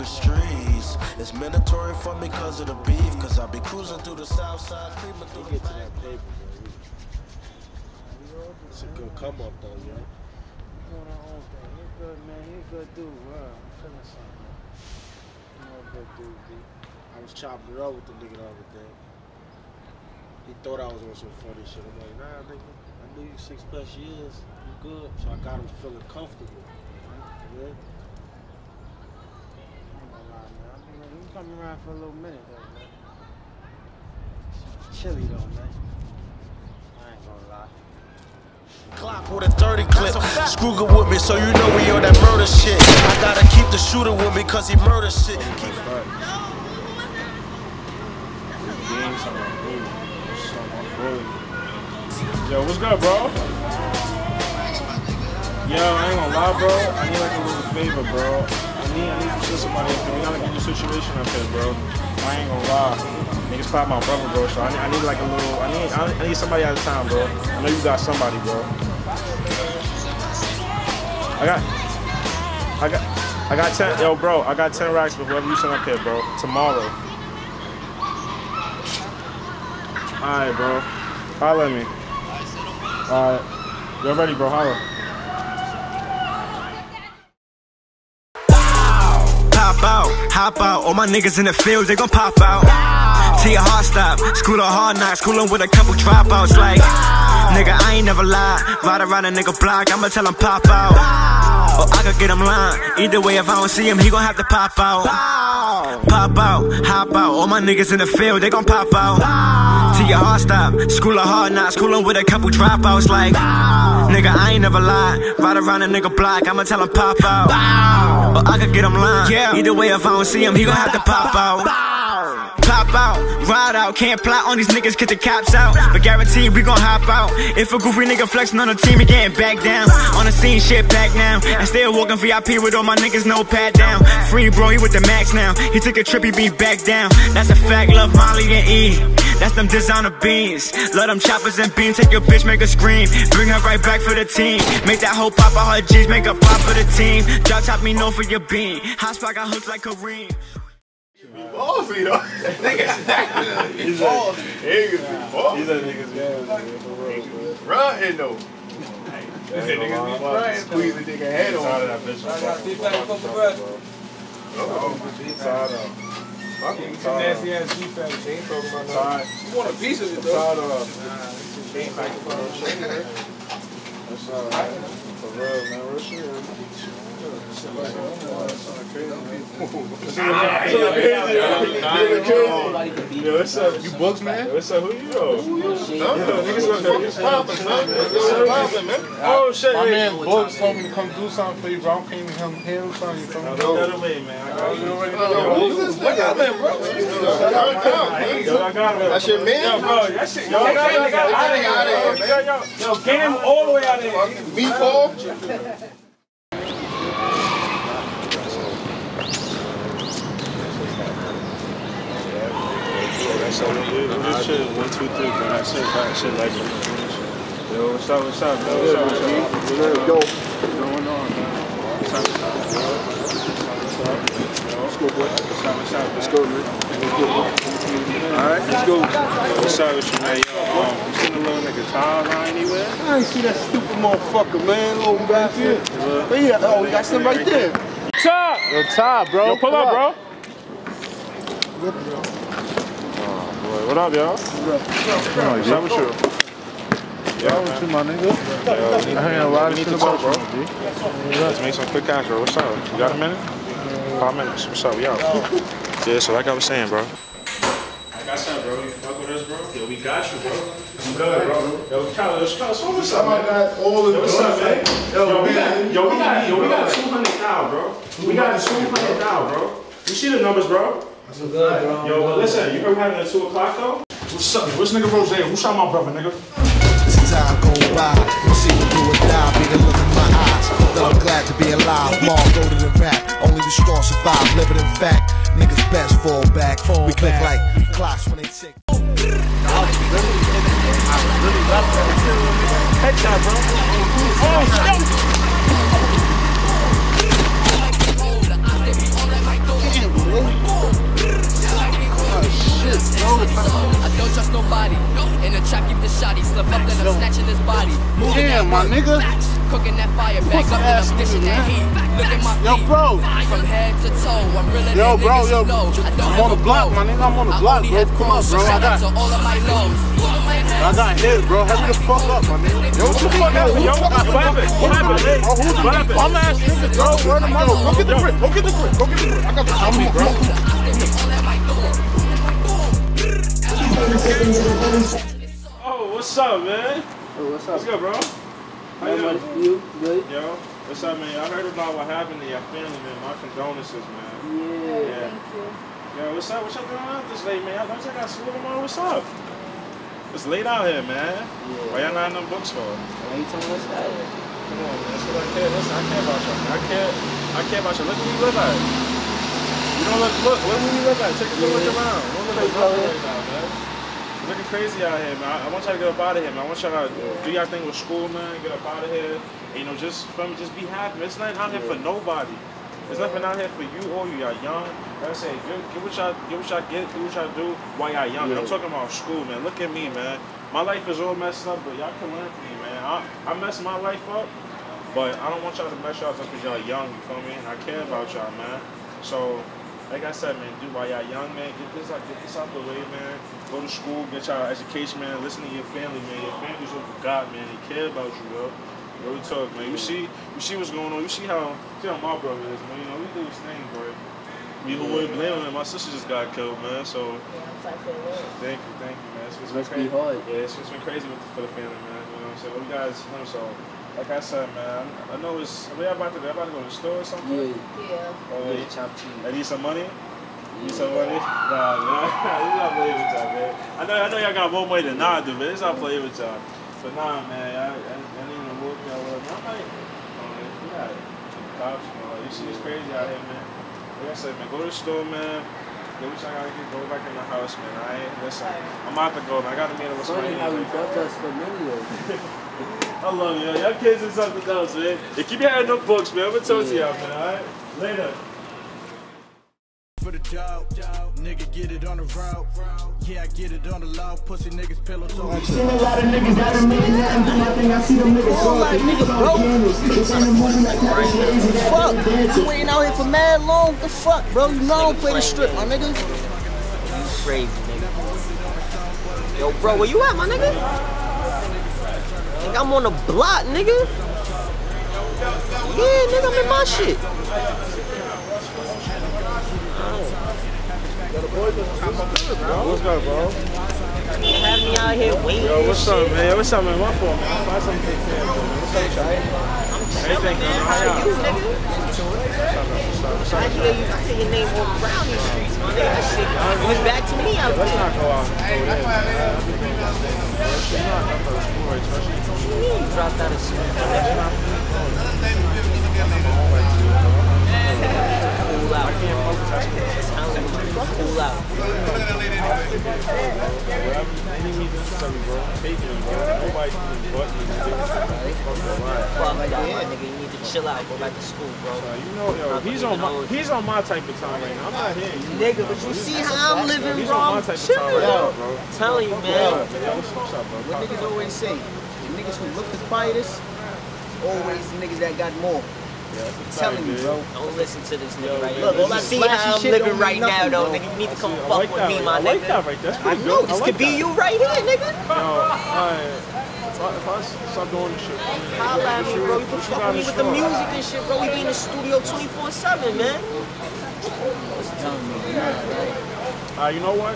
the streets. It's mandatory for me cause of the beef. Cause I be cruising through the south side, creeping through the Get to that paper, bro. It's a good come up though, yo. doing our own thing. He's good, man. He's a good dude. Wow. I'm feeling something, man. You know, a good dude, B. I was chopping it up with the nigga the other day. He thought I was on some funny shit. I'm like, nah, nigga. I knew you six plus years. You good. So I got him feeling comfortable. Yeah. I ain't gonna lie, man. I've been, you coming around for a little minute, though, man. It's chilly, though, man. I ain't gonna lie. Clock with a 30 clip. Scrooger with me, so you know we on that murder shit. I gotta keep the shooter with me, cause he murder shit. Keep Yo, what's good, bro? Yo, I ain't gonna lie, bro. I need like a little favor, bro. I need, I need to show somebody. We got like a new situation up here, bro. I ain't gonna lie. Niggas pop my brother, bro. So I need, I need like a little. I need, I need somebody out of town, bro. I know you got somebody, bro. I got, I got, I got ten. Yo, bro, I got ten racks for whoever you send up here, bro. Tomorrow. All right, bro. Holla at me. All right. You're ready, bro. Holla. Pop out, hop out. All my niggas in the field, they gon' pop out. Till your heart stop. School of hard knocks, schooling with a couple dropouts. Like, nigga, I ain't never lie. Ride around a nigga block, I'ma tell him pop out. Or I could get him lying. Either way, if I don't see him, he gon' have to pop out. Pop out, hop out. All my niggas in the field, they gon' pop out. Till your heart stop. School of hard knocks, schooling with a couple dropouts. Like, nigga, I ain't never lie. Ride around a nigga block, I'ma tell him pop out. Or I could get him lying. Either way, if I don't see him, he gon' have to pop out. Pop out, ride out, can't plot on these niggas, get the cops out. But guarantee we gon' hop out. If a goofy nigga flexing on the team, he getting back down. On the scene, shit back now. And still walking VIP with all my niggas, no pat down. Free bro, he with the max now. He took a trip, he be back down. That's a fact, love Molly and E. That's them designer beans. Love them choppers and beans. Take your bitch, make her scream. Bring her right back for the team. Make that whole pop out her G's, make a pop for the team. Drop top me know for your bean. Hot spot got hooks like Kareem. Ballsy though. Nigga, he's ballsy. Niggas be ballsy. These are niggas, yeah, for real, bro. Frontin' though. He niggas be frontin', squeeze the nigga head Tired on. of that bitch. I got deep back a couple breaths. Tired of. Fucking oh. tired of. Nasty ass defense. Ain't talking about Tired. You want a piece of it Tired though? of. That's all right. For real, man. Real shit. Yo, what's up? You books, man? What's up? Who you know? Yo, niggas gonna What's poppin', son? What's poppin', man? Oh shit, My hey. man Books told me to come do something for you, bro. I came to come handle something for Yo, me. Go that away, man. I got you. Yo, who's this nigga, man, bro? Calm down, Yo, I got him. That's your man? Yo, bro, that shit. Yo, I got him. Get that nigga out of here, Yo, yo, yo, get him all the way out of here. Me, Paul? So this shit, one, two, three, bro. That shit, that shit like Yo, what's up, what's up, bro? What's up, what's up? Yo, What's going on, man? What's up, what's up? Yo, what's up? Let's go, boy. What's up, what's up? Let's go, man. All right, let's go. What's up with you, man? Yo, um, you seen the little nigga Tyler line anywhere? I ain't see that stupid motherfucker, man. Little bastard. But yeah, oh, we got something right there. Top! Yo, Ty, bro. Yo, pull up, bro. bro. Boy, what up, y'all? What's up with you? Yo, with you, my nigga. Yo, I heard a lot of we shit to talk, about bro. you, G. Let's make some quick cash, bro. What's up? You got a minute? Five minutes. What's up? We out. Yeah, so like I was saying, bro. Like I said, bro, you fuck with us, bro. Yo, we got you, bro. I'm good, bro. Yo, Kyle, yo, Kyle, so what's up, man? got all the Yo, what's up, man? Yo, we got, yo, we got, yo, we got 200 thou, bro. We got 200 thou, bro. You see the numbers, bro? That's good, bro. Yo, but listen, you heard we having a 2 o'clock, though? What's up? What's nigga Rose? Who shot my brother, nigga? As time go by, you see me do or die, be the look in my eyes that I'm glad to be alive. Long older than rap, only the strong survive. Living in fact, niggas best fall back. Fall we click back. like clocks when they tick. I was really I. Headshot, bro. Oh, oh, nobody. In trap, keep the up, then I'm snatching body. Damn, my nigga. Cooking that fire back up, and I'm dishing that heat. Look at my Yo, bro. From head to toe, I'm realer Yo, bro, yo. I don't I'm on the block, blow. my nigga. I'm on the block, only bro. Come on, bro. I got, to all of my lows. I got hit, bro. Hurry the fuck up, my nigga. Yo, what the fuck happened, yo? What happened? What happened? Hey, Oh, who's what happened? Bum ass nigga, bro. Word of mouth. Go get the grip. Go get the grip. Go get the grip. I got the I'm bro. Oh, what's up, man? Oh, what's up? What's up? good, bro? How you much. You good? Yo, what's up, man? I heard about what happened to your family, man. My condolences, man. Yeah. Yeah. Thank you. Yo, what's up? What y'all doing out this late, man? Y'all don't y'all got school tomorrow? What's up? It's late out here, man. Why y'all not in them books for? Why you telling us that? Come on, man. That's what I care. Listen, I care about y'all. man. I care. I care about you. Look where you live at. You don't look. Look. Look where you look at. Take a good look around. Don't look like nothing right now, man. It's looking crazy out here, man. I, I want y'all to get up out of here, man. I want y'all to do y'all thing with school, man. Get up out of here. And, you know, just from just be happy. It's nothing out here for nobody. There's nothing out here for you or you. Y'all young. Like I say, get, get what y'all get what y'all get, do what y'all do while y'all young. And I'm talking about school, man. Look at me, man. My life is all messed up, but y'all can learn from me, man. I, I messed my life up, but I don't want y'all to mess y'all up because y'all young, you feel me? And I care about y'all, man. So, like I said, man, do while y'all young, man, get this out, get this out the way, man. Go to school, get y'all education, man. Listen to your family, man. Your family's over God, man. They care about you, bro. Real talk, man. You see, you see what's going on. You see how, see how my brother is, man. You know, we do his thing, bro. We who would blame him? My sister just got killed, man. So, thank you, thank you, man. It's, it's been Must be crazy. hard. Yeah, it's, it's been crazy with the, for the family, man. You know what I'm saying? Well, you guys, you know, so like I said, man, I know it's. Are they about to? They about to go to the store or something? Yeah. Yeah. Oh, Yeah, chopped. I need some money. Need some money? Nah, man. we not playing with y'all, man. I know, I know y'all got more money than I do, man. It's not playing with y'all. But nah, man, I, I, I need to move y'all. up. I'm like, oh, man, got cops, you know. You see, it's crazy out here, man. Like I said, man, go to the store, man. Get what y'all gotta get. Go back in the house, man. I ain't listen. I'm out to go, man. I gotta meet up with Funny somebody. how we got us for millions. I love you. Y'all kids is something else, man. Hey, keep your head in the books, man. I'm gonna talk to y'all, man. All right. Later. For the job, nigga get it on the route. Yeah, I get it on the low. Pussy niggas pillow talk. I Seen a lot of niggas that done made nothing do nothing. I see them niggas going like niggas, bro. It's in the movie like that. It's lazy. That Fuck, dancing. you waiting out here for mad long? What the fuck, bro? You know I don't play the strip, my nigga. You crazy, nigga. Yo, bro, where you at, my nigga? Think I'm on the block, nigga. Yeah, nigga, I'm in my shit. What's good, bro? Have me out here waiting. Yo, and what's shit. up, man? What's up, man? My fault, man. Find something to take care of, man. What's up, y'all? Everything, man. How y'all? You, nigga. I hear you, I hear your name all around these streets, nigga. That shit went back to me out Let's not go out. What you mean you dropped out of school, Cool out. Tell out. Fuck that, nigga. You need to chill out. Go back to school, bro. You know, yo, he's on my he's on my type of time right now. I'm not here. Nigga, but you see how I'm living, bro? I'm bro. Telling you, man. What niggas always say, the niggas who look the quietest, always the niggas that got more. I'm telling you, bro. Don't listen to this nigga right Look, all You that see flashy how I'm shit living don't right mean now, nothing, though, bro. nigga. You need to come fuck like with that me, right- my I nigga. like that right there. That's I pretty know good. I this like could be you right here, nigga. No, alright. If I, if I stop doing this shit, I mean, Holla at me, bro. You can fuck with me with the music and shit, bro. We be in the studio 24-7, man. Alright, you know what?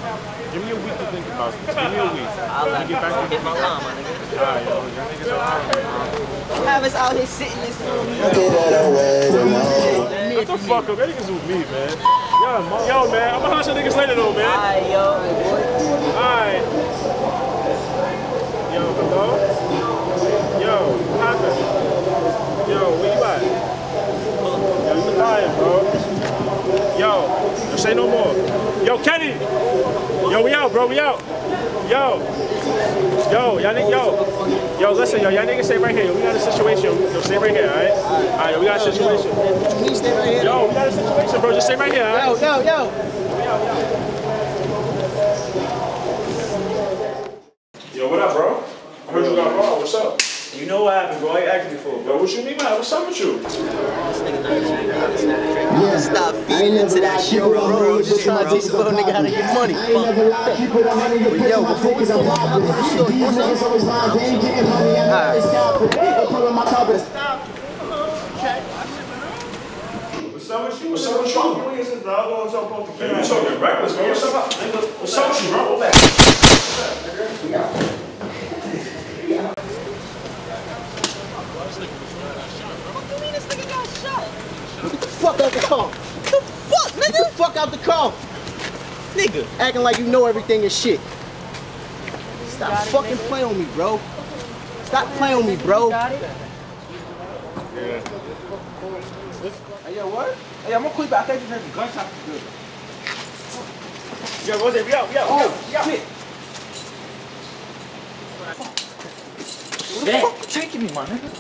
Give me a week to think about this. Give me a week. I'll Let me get back to hit my line, my nigga. Alright, yo, y'all niggas are on me, bro. You have us out here sitting this room. What the fuck up? That niggas with me, man. Yo, yo, man. I'm gonna holler at niggas later, though, man. Alright, yo. Alright. Yo, hello? Yo, what happened? Yo, where you at? Yo, you lying, bro. Yo, don't say no more. Yo, Kenny! Yo, we out, bro, we out. Yo. Yo, y'all niggas, yo. Yo, listen, yo, y'all niggas stay right here. We got a situation. Yo, stay right here, alright? Alright, yo, we got a situation. Right here. Yo, we got a situation, bro. Just stay right here, alright? Yo, yo, yo. We out, we out. Yo, what up, bro? I heard you got raw. What's up? You know what happened, bro? I asked me for it, Yo, what you mean, man? What's up with you? Yeah. Stop feeding into that shit, bro. Just trying to teach a little nigga how to get money. Fuck. But yo, before we go off, I'm gonna show you something. What's up with you? What's up with you? Man, you talking reckless, bro. What's up, nigga? What's up with you, bro? Get the fuck out the car. Get the fuck, nigga? Get the fuck out the car. Nigga, acting like you know everything is shit. Stop fucking playing with me, bro. Stop playing with me, bro. Hey, yo, what? Hey, I'm gonna quit, but I think you heard the gunshot is good. Yo, Rose, we out, we out, we out, oh, we out. Shit. What the fuck you taking me, my nigga?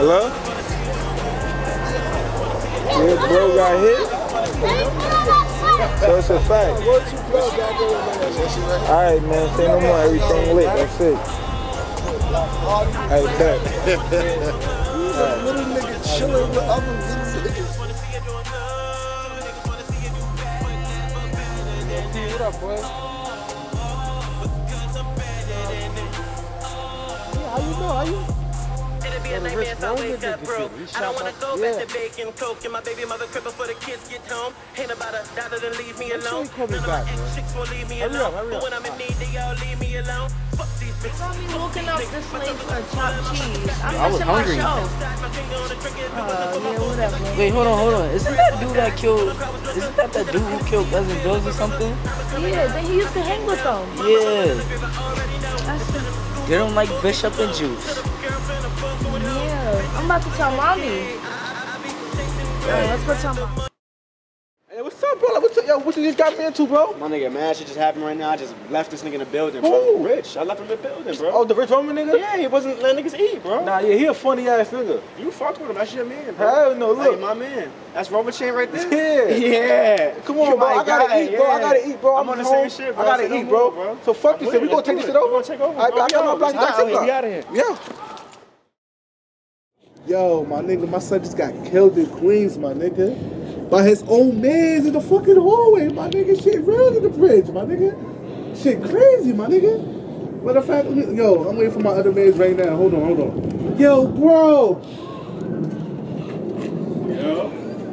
Hello? Yeah, bro got hit. So it's a fact. Alright, man. Say no more. Everything lit. That's it. Alright, bet. Little nigga chilling with other little niggas. What up, boy? How you know? How you? It'll be a nightmare if I wake up broke. I don't wanna go back to baking coke and my baby mother crib before the kids get home. Ain't about a dollar to leave me alone. call me None of back, my man. ex-chicks will leave me Hurry alone. up, But up. when I'm in need, they all leave me alone. Fuck these bitches. Saw me walking up this lane for chopped cheese. I'm I was missing hungry. my show. Uh, yeah, whatever. Wait, hold on, hold on. Isn't that dude that killed? Isn't that that dude who killed Cousin Bills or something? Yeah, then he used to hang with them. Yeah. That's They don't like Bishop and Juice. Yeah. I'm about to tell mommy. Alright, let's go tell mom. Hey, what's up, bro? Like, what's up? Yo, what you just got me into, bro? My nigga, mad shit just happened right now. I just left this nigga in the building, Who? bro. Rich. I left him in the building, bro. Oh, the Rich Roman nigga? Yeah, he wasn't letting niggas eat, bro. Nah, yeah, he a funny ass nigga. You fuck with him. That's your man, bro. Hell no, look. Hey, my man. That's Robert Chain right there. Yeah. Yeah. Come on, You bro. I gotta guy, eat, bro. I gotta eat, bro. I'm on the home. same shit, bro. I gotta So don't eat, bro. move, bro. So fuck I'm this shit. We gonna take this shit over. We gonna take over, All right, bro. I got We my out. black Let's out here. car. We outta here. Yeah. Yo, my nigga, my son just got killed in Queens, my nigga. By his own mans in the fucking hallway, my nigga. Shit real in the bridge, my nigga. Shit crazy, my nigga. Matter of fact, me- yo, I'm waiting for my other mans right now. Hold on, hold on. Yo, bro. Yo,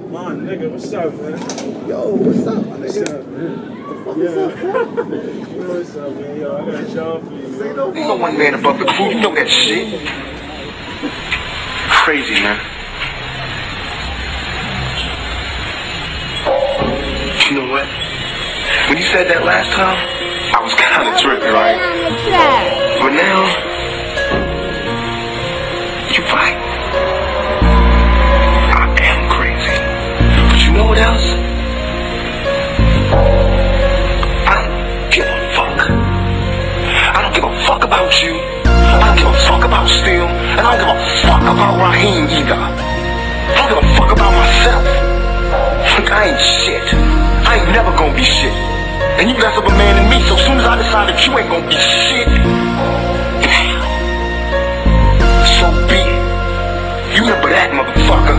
my nigga, what's up, man? Yo, what's up, my nigga? What's up, man? Yeah. What's up, man? Yo, I got a job for you. Ain't no one man above the crew. You know that shit. Crazy, man. You know what? When you said that last time, I was kind of tripping, right? But now, you right. I am crazy. But you know what else? I don't give a fuck. I don't give a fuck about you. Fuck about Steel. And I don't give a fuck about Raheem either. I don't give a fuck about myself. Look, I ain't shit. I ain't never gonna be shit. And you less of a man than me, so soon as I decide that you ain't gonna be shit, so be it. You remember that, motherfucker.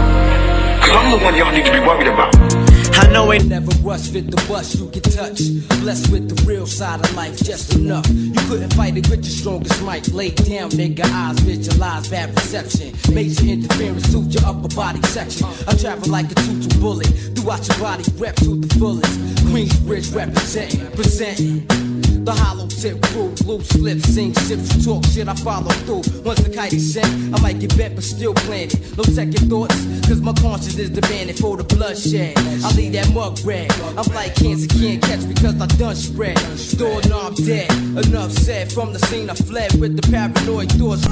Cause I'm the one y'all need to be worried about. I know it never rush fit the bus you can touch. Blessed with the real side of life, just enough. You couldn't fight it with your strongest mic. Lay down, nigga, eyes visualize bad reception. Major interference suit your upper body section. I travel like a two-two bullet throughout your body, rep to the fullest. Queensbridge representing, presenting. The hollow tip crew, loose lips, sing ships, you talk shit, I follow through. Once the kite is sent, I might get bent, but still planted. No second thoughts, cause my conscience is demanding for the bloodshed. I leave that mug red. I'm like cancer, can't catch because I done spread. Doorknob dead, enough said. From the scene, I fled with the paranoid thoughts.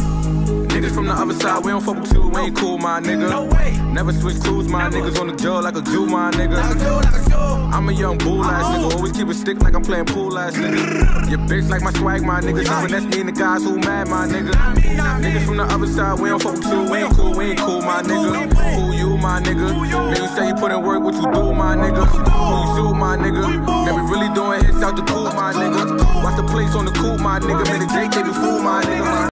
Niggas from the other side, we don't fuck with you, we ain't cool, my nigga. No way. Never switch crews, my niggas on the jaw like a Jew, my nigga. I'm a young bull ass nigga, uh-huh. always keep a stick like I'm playing pool ass nigga. Your bitch like my swag, my nigga. She finesse me and the guys who mad, my nigga. Niggas from the other side, we don't fuck with you. We ain't cool, we ain't cool, my nigga. Who you, my nigga? Then you say you put in work, what you do, my nigga? Who you shoot, my nigga? Then we really doing hits out the coop, my nigga. Watch the place on the coop, my nigga. Made a Jake, they be fool, my nigga.